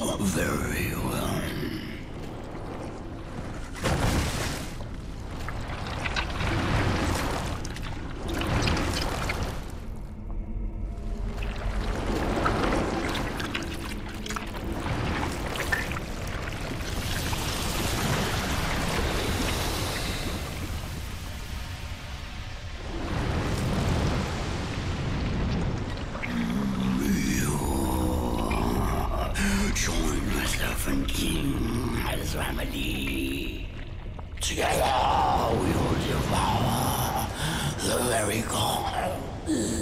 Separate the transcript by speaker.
Speaker 1: Very well. join myself and King as family. Together we will devour the very gods.